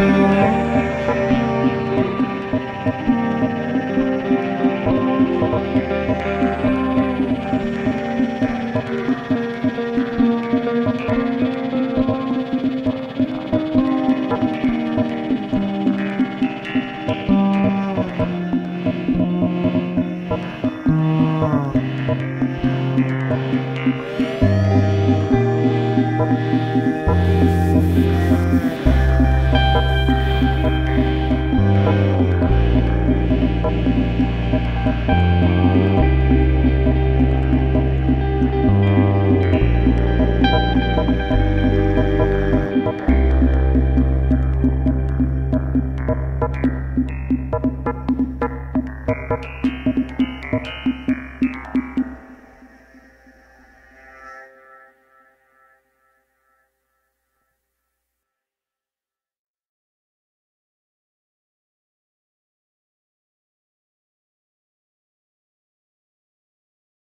Música you